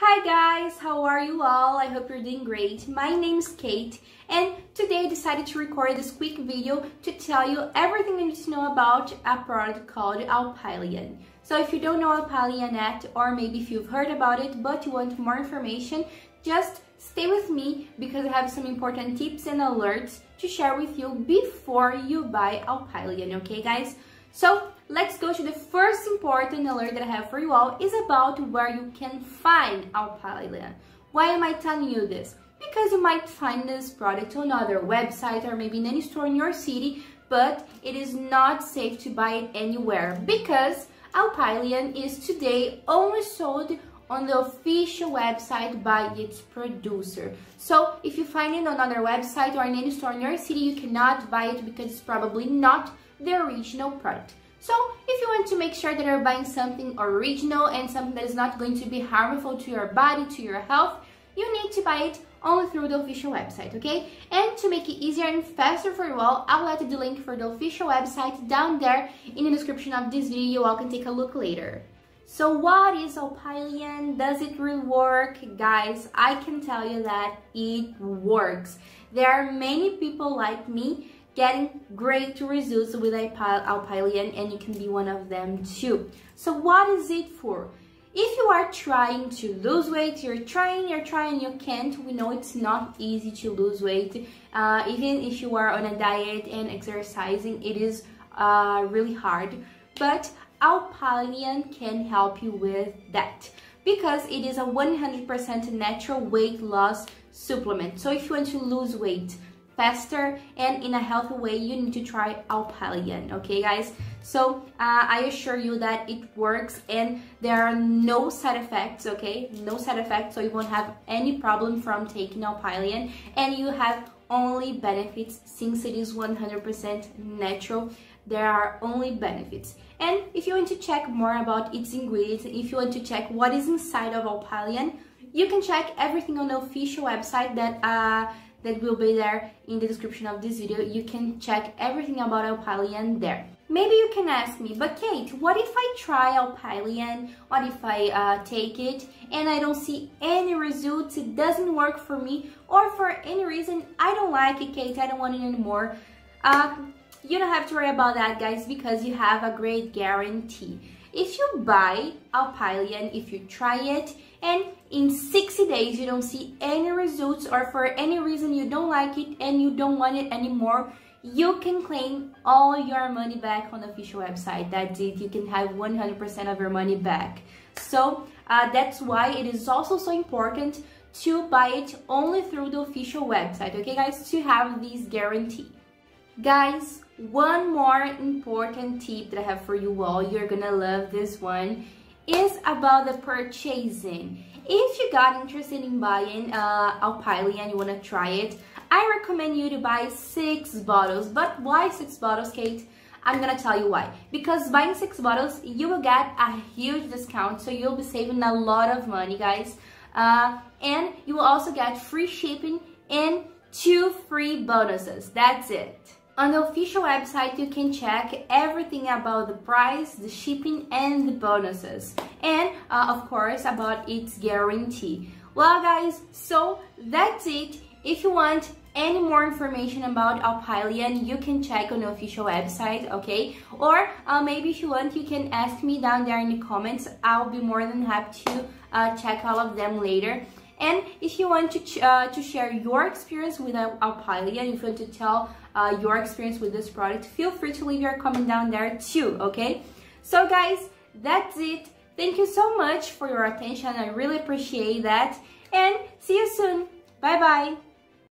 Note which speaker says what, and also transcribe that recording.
Speaker 1: Hi guys, how are you all? I hope you're doing great. My name is Kate and today I decided to record this quick video to tell you everything you need to know about a product called Alpilean. So if you don't know Alpilean yet or maybe if you've heard about it but you want more information, just stay with me because I have some important tips and alerts to share with you before you buy Alpilean, okay guys? So let's go to the first important alert that I have for you all is about where you can find Alpilean. Why am I telling you this? Because you might find this product on other website or maybe in any store in your city, but it is not safe to buy it anywhere because Alpilean is today only sold on the official website by its producer. So if you find it on another website or in any store in your city, you cannot buy it because it's probably not the original product. So if you want to make sure that you're buying something original and something that is not going to be harmful to your body, to your health, you need to buy it only through the official website, okay? And to make it easier and faster for you all, I'll let the link for the official website down there in the description of this video. You all can take a look later. So what is Alpilean? Does it really work? Guys, I can tell you that it works. There are many people like me getting great results with Alpilean and you can be one of them too. So what is it for? If you are trying to lose weight, you're trying, you're trying, you can't. We know it's not easy to lose weight. Uh, even if you are on a diet and exercising, it is uh, really hard. But Alpilean can help you with that because it is a 100% natural weight loss supplement. So if you want to lose weight, faster and in a healthy way, you need to try Alpilean, okay guys? So uh, I assure you that it works and there are no side effects, okay? No side effects, so you won't have any problem from taking Alpilean and you have only benefits since it is 100% natural there are only benefits. And if you want to check more about its ingredients, if you want to check what is inside of Alpilean, you can check everything on the official website that uh, that will be there in the description of this video. You can check everything about Alpilean there. Maybe you can ask me, but Kate, what if I try Alpilean? What if I uh, take it and I don't see any results, it doesn't work for me, or for any reason, I don't like it, Kate, I don't want it anymore. Uh, you don't have to worry about that, guys, because you have a great guarantee. If you buy Alpilean, if you try it, and in 60 days you don't see any results or for any reason you don't like it and you don't want it anymore, you can claim all your money back on the official website. That's it. You can have 100% of your money back. So uh, that's why it is also so important to buy it only through the official website. Okay, guys, to have this guarantee. Guys, one more important tip that I have for you all, you're gonna love this one, is about the purchasing. If you got interested in buying uh, and you wanna try it, I recommend you to buy six bottles. But why six bottles, Kate? I'm gonna tell you why. Because buying six bottles, you will get a huge discount, so you'll be saving a lot of money, guys. Uh, and you will also get free shipping and two free bonuses. That's it. On the official website, you can check everything about the price, the shipping, and the bonuses. And, uh, of course, about its guarantee. Well, guys, so that's it. If you want any more information about Alpilean, you can check on the official website, okay? Or uh, maybe if you want, you can ask me down there in the comments. I'll be more than happy to uh, check all of them later. And if you want to, uh, to share your experience with Alpilean, if you want to tell uh, your experience with this product, feel free to leave your comment down there too, okay? So guys, that's it. Thank you so much for your attention. I really appreciate that. And see you soon. Bye-bye.